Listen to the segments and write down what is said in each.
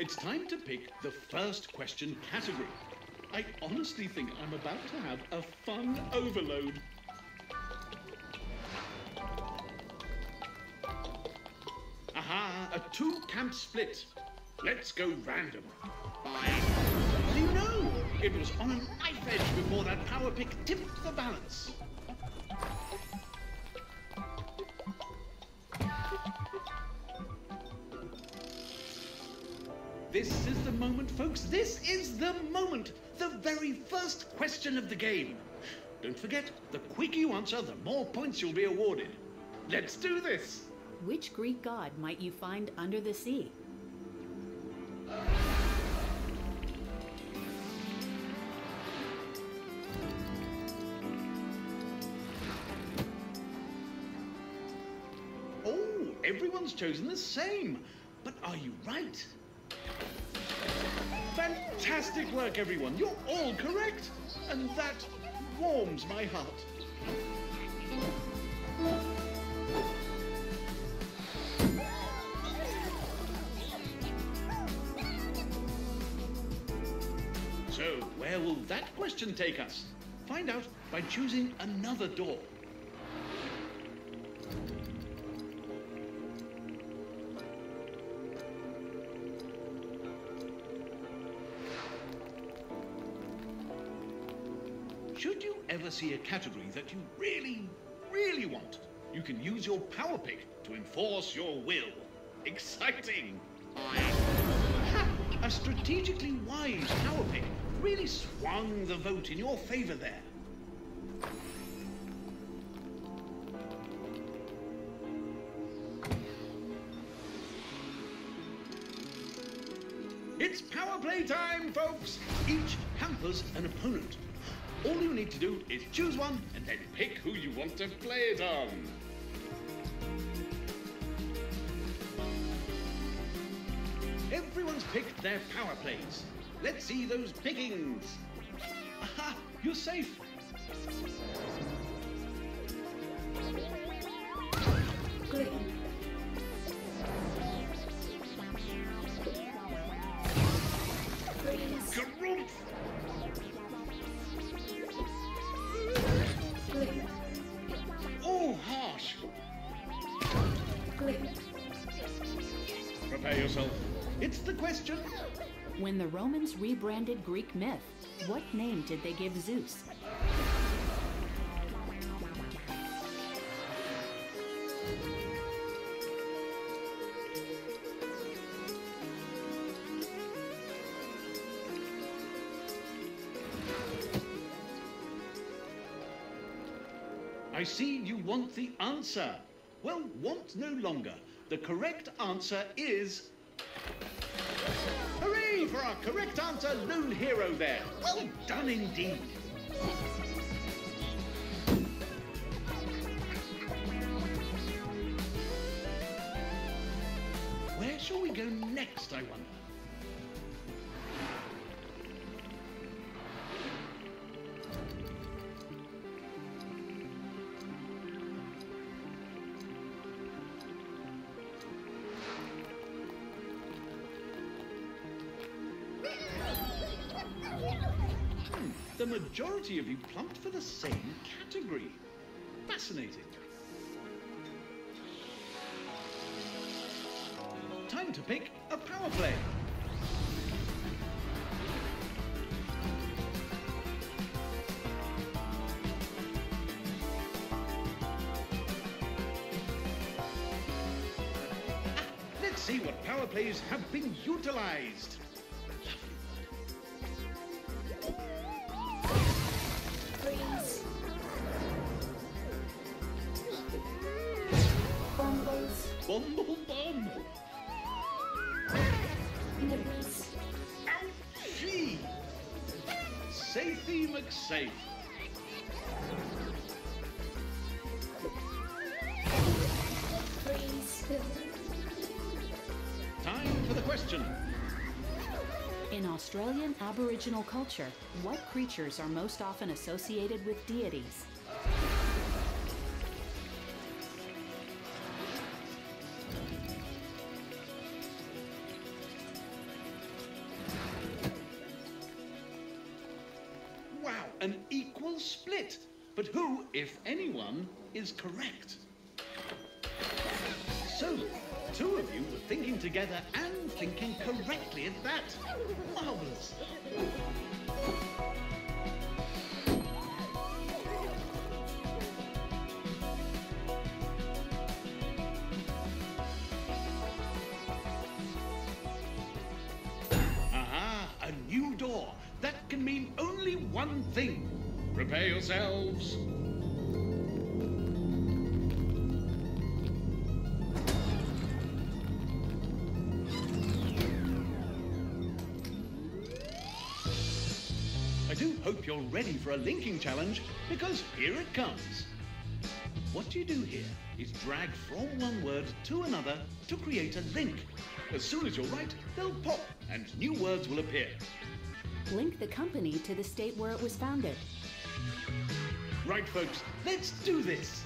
It's time to pick the first question category. I honestly think I'm about to have a fun overload. Aha, a two camp split. Let's go random. Do you know? It was on a knife edge before that power pick tipped the balance. Moment, folks. This is the moment. The very first question of the game. Don't forget, the quicker you answer, the more points you'll be awarded. Let's do this. Which Greek god might you find under the sea? Oh, everyone's chosen the same. But are you right? Fantastic work, everyone. You're all correct. And that warms my heart. So, where will that question take us? Find out by choosing another door. Ever see a category that you really, really want, you can use your power pick to enforce your will. Exciting! A strategically wise power pick really swung the vote in your favor there. It's power play time, folks! Each hampers an opponent. All you need to do is choose one and then pick who you want to play it on. Everyone's picked their power plays. Let's see those pickings. Aha! You're safe. Green. Question. When the Romans rebranded Greek myth, what name did they give Zeus? I see you want the answer. Well, want no longer. The correct answer is. For our correct answer, lone hero there. Well done indeed. Where shall we go next, I wonder? Majority of you plumped for the same category. Fascinating. Time to pick a power play. Ah, Let's see what power plays have been utilized. Bumbles. Bumble bomb. Nibbles. Ouchie! Safety McSafe. Time for the question. In Australian Aboriginal culture, what creatures are most often associated with deities? But who, if anyone, is correct? So, two of you were thinking together and thinking correctly at that. Marvelous. Aha, a new door. That can mean only one thing. Prepare yourselves. I do hope you're ready for a linking challenge because here it comes. What you do here is drag from one word to another to create a link. As soon as you're right, they'll pop and new words will appear. Link the company to the state where it was founded. Right, folks, let's do this.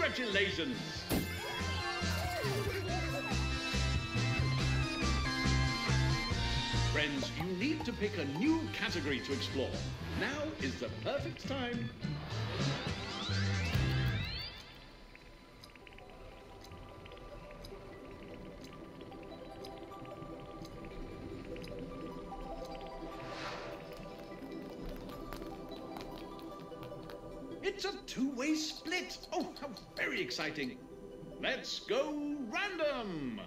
Congratulations. Friends, you need to pick a new category to explore. Now is the perfect time. Let's go random.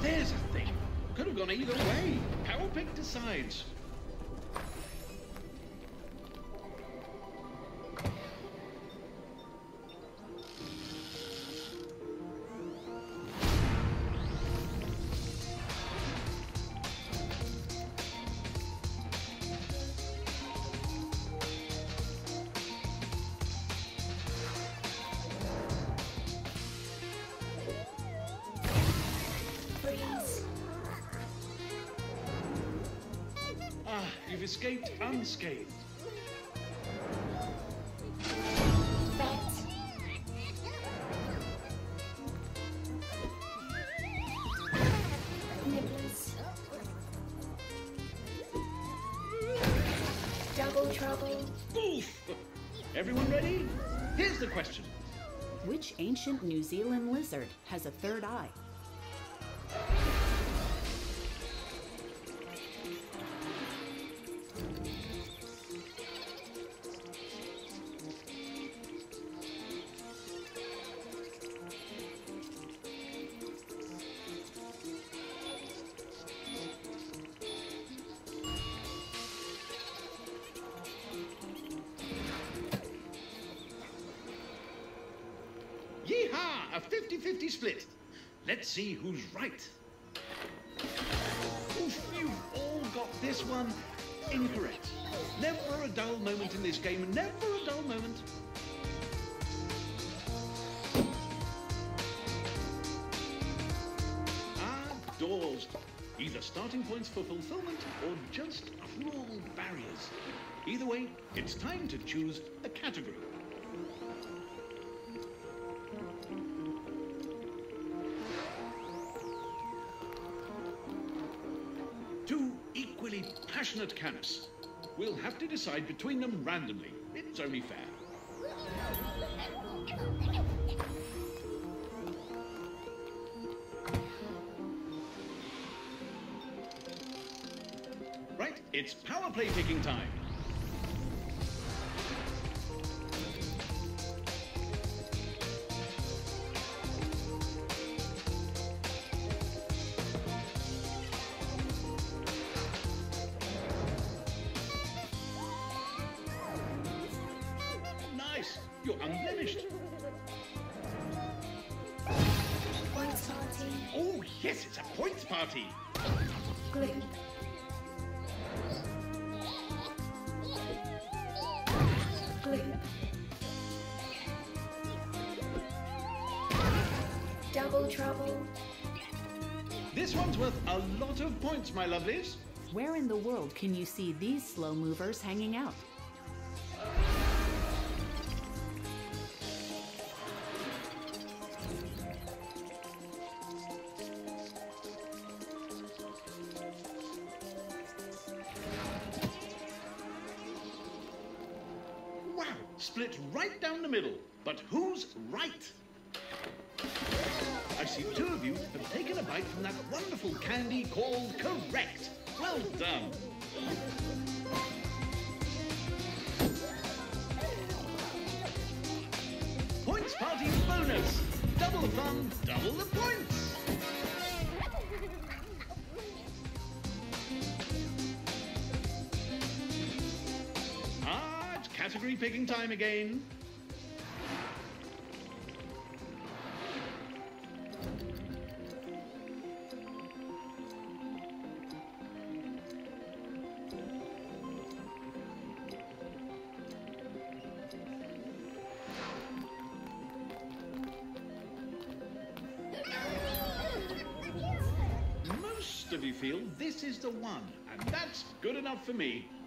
There's a thing. Could have gone either way. Power pick decides. You've escaped unscathed. Double trouble. Oof! Everyone ready? Here's the question. Which ancient New Zealand lizard has a third eye? A 50-50 split. Let's see who's right. Oof, you've all got this one incorrect. Never a dull moment in this game. Never a dull moment. Doors. Either starting points for fulfillment or just cruel barriers. Either way, it's time to choose a category. Passionate camps. We'll have to decide between them randomly. It's only fair. Right, it's power play taking time. Yes, it's a points party. Glue. Glue. Double trouble. This one's worth a lot of points, my lovelies. Where in the world can you see these slow movers hanging out? Well. Points party bonus. Double fun, double the points. Ah, it's category picking time again. Enough for me.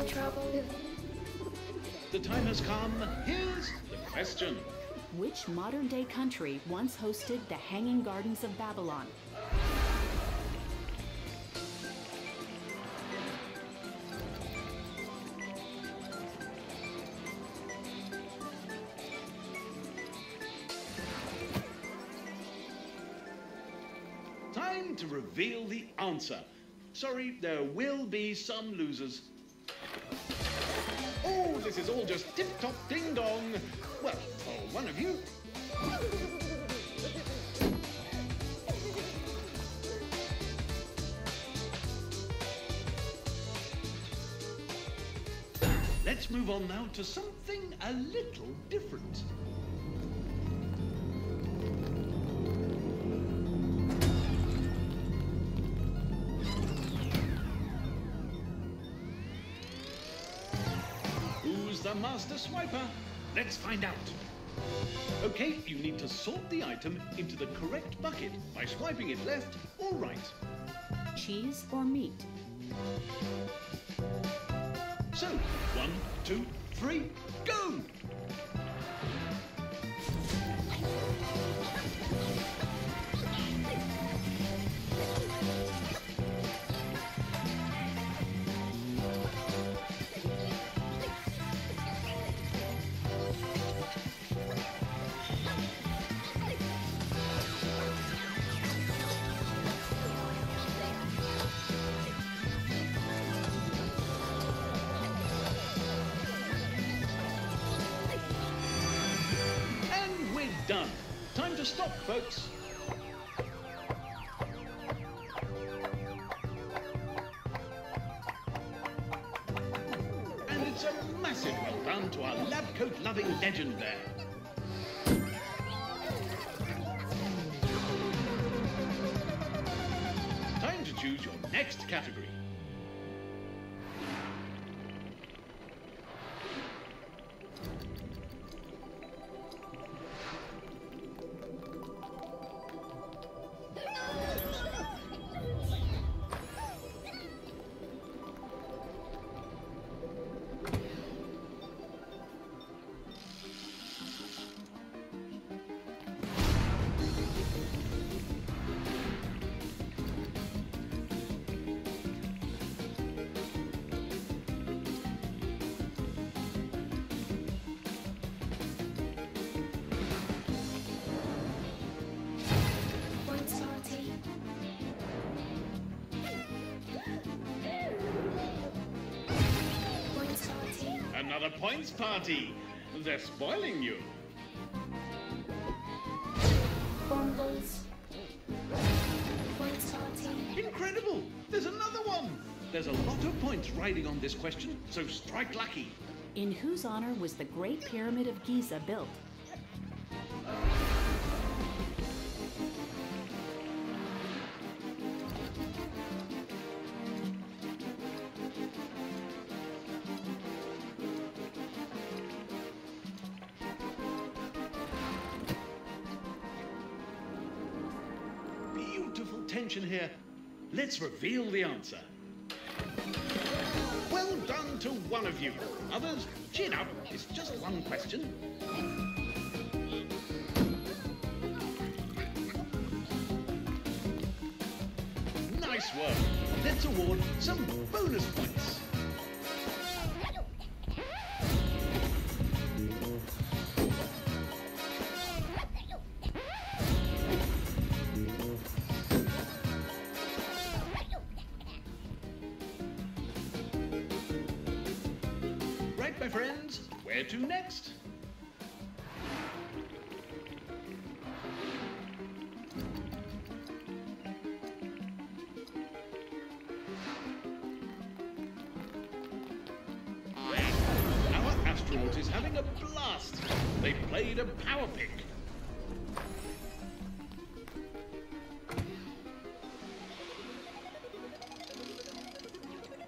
Double trouble. The time has come. Here's the question. Which modern day country once hosted the Hanging Gardens of Babylon? Time to reveal the answer. Sorry, there will be some losers. Oh, this is all just tip-top ding-dong. Well, for one of you. Let's move on now to something a little different. Master swiper? Let's find out. Okay, you need to sort the item into the correct bucket by swiping it left or right. Cheese or meat? So, one, two, three, go! Done to our lab coat loving legend there. Time to choose your next category. A points party. They're spoiling you. Bumbles. Points party. Incredible! There's another one! There's a lot of points riding on this question, so strike lucky. In whose honor was the Great Pyramid of Giza built? Reveal the answer. Well done to one of you. Others, chin up. It's just one question. Nice work. Let's award some bonus points.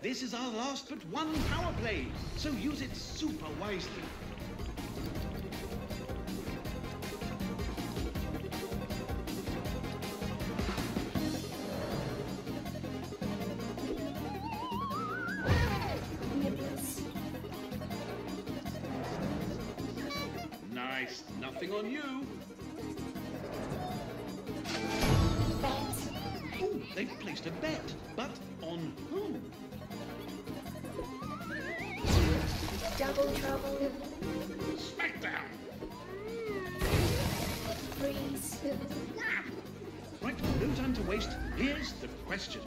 This is our last but one power play, so use it super wisely. Nice, nothing on you. Ooh, they've placed a bet, but Double trouble. Smackdown! Freeze. Ah! Right, no time to waste. Here's the question.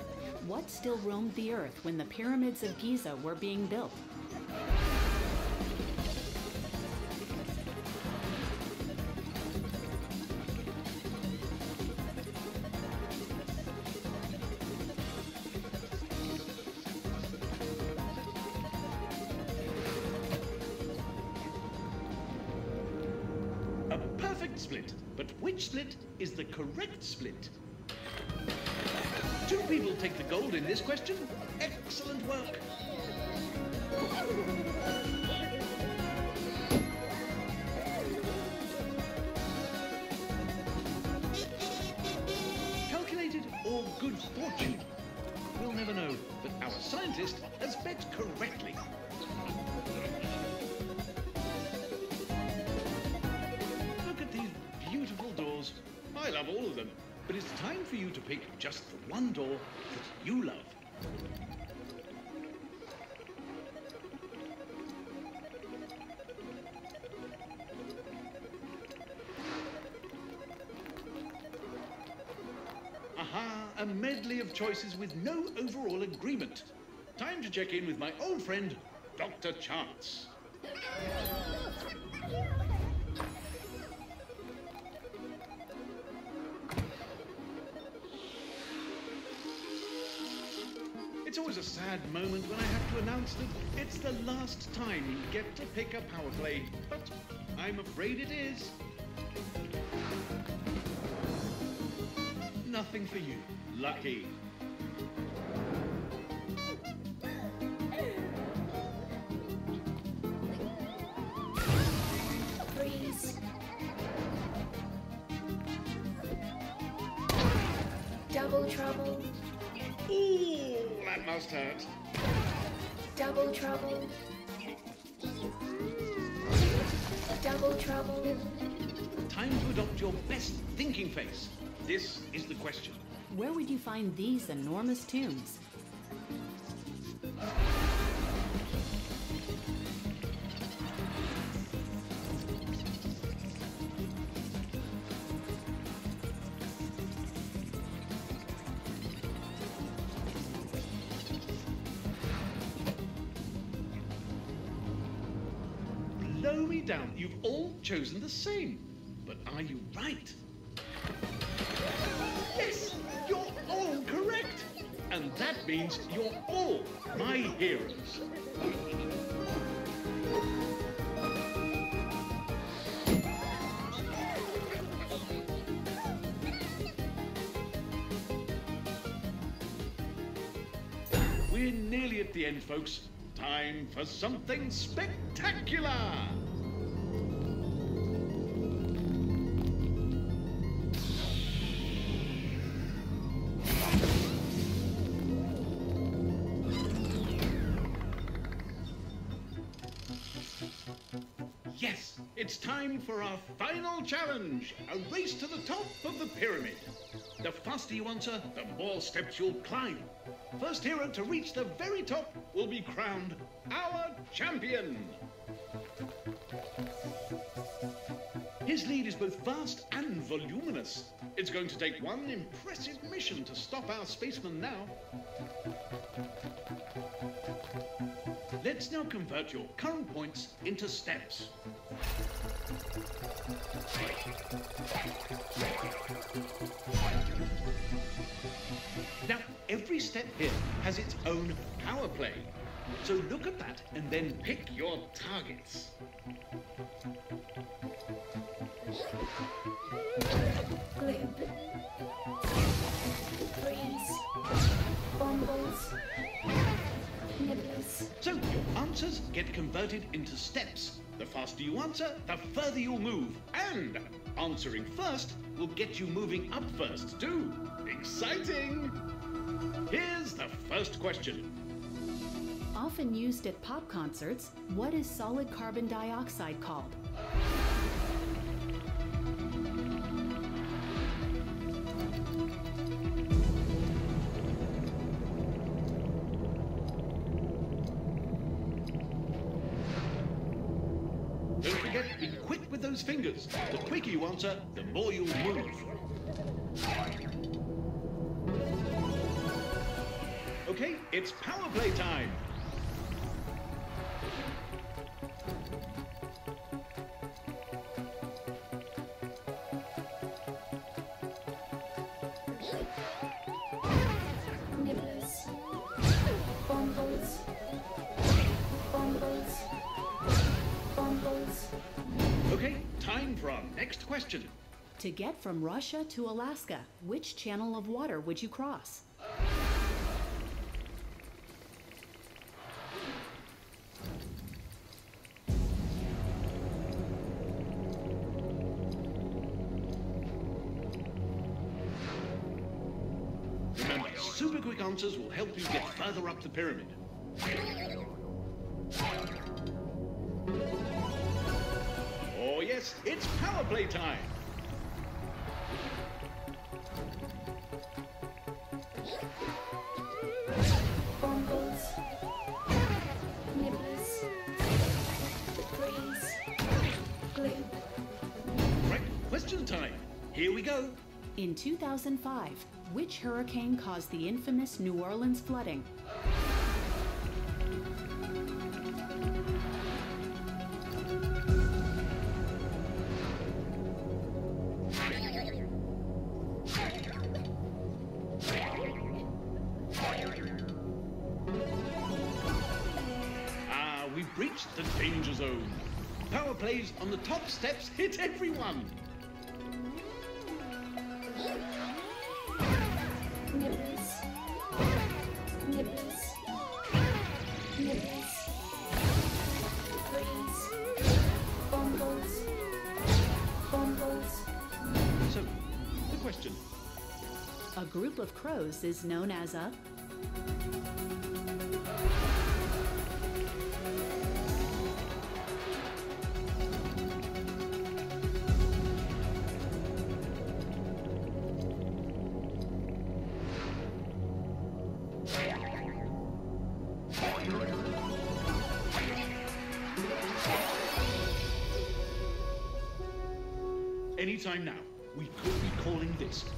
What still roamed the earth when the pyramids of Giza were being built? Take the gold in this question. Excellent work. Calculated or good fortune? We'll never know, but our scientist has bet correctly. Look at these beautiful doors. I love all of them, but it's time for you to pick just the one door that you love. Aha, a medley of choices with no overall agreement. Time to check in with my old friend, Dr. Chance. It's a sad moment when I have to announce that it's the last time you get to pick a power play, but I'm afraid it is. Nothing for you. Lucky. That must. Double trouble. Double trouble. Time to adopt your best thinking face. This is the question. Where would you find these enormous tombs? You've all chosen the same. But are you right? Yes, you're all correct. And that means you're all my heroes. We're nearly at the end, folks. Time for something spectacular! Our final challenge a race to the top of the pyramid. The faster you answer, the more steps you'll climb. First hero to reach the very top will be crowned our champion. His lead is both vast and voluminous. It's going to take one impressive mission to stop our spaceman now. Let's now convert your current points into steps. Now, every step here has its own power play. So look at that and then pick your targets. Glib. Freeze. Bumbles. So your answers get converted into steps. The faster you answer, the further you'll move. And answering first will get you moving up first, too. Exciting! Here's the first question. Often used at pop concerts, what is solid carbon dioxide called? Quicker you answer, the more you'll move. Okay, it's power play time. Next question. To get from Russia to Alaska, which channel of water would you cross? Remember, super quick answers will help you get further up the pyramid. It's power play time. Question time. Here we go. In 2005, which hurricane caused the infamous New Orleans flooding? Hit everyone. Nibblers. Nibblers. Nibblers. Freeze. Bumbles. Bumbles. So, the question. A group of crows is known as a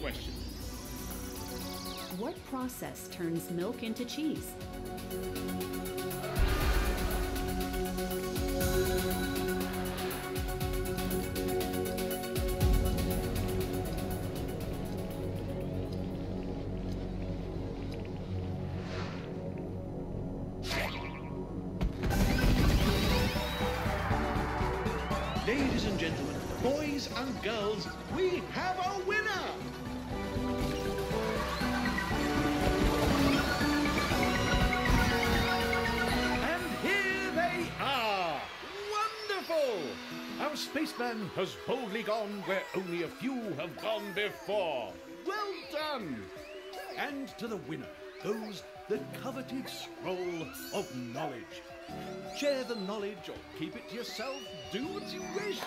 question. What process turns milk into cheese? Spaceman has boldly gone where only a few have gone before. Well done! And to the winner goes the coveted scroll of knowledge. Share the knowledge or keep it to yourself. Do what you wish.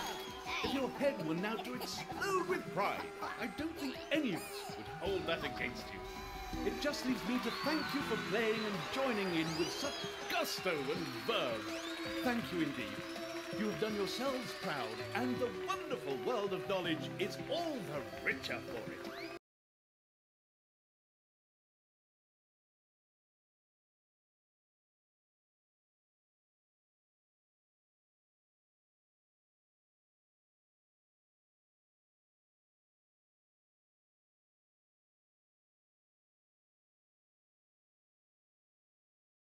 If your head were now to explode with pride, I don't think any of us would hold that against you. It just leaves me to thank you for playing and joining in with such gusto and verve. Thank you indeed. You have done yourselves proud, and the wonderful world of knowledge is all the richer for it.